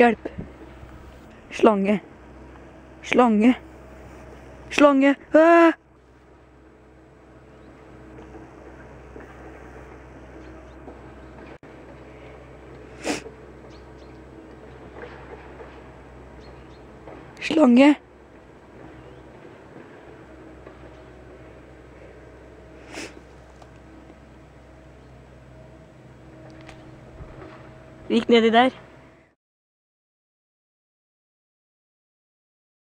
Hjelp. Slange. Slange. Slange. Æ! Slange. Gikk nedi der.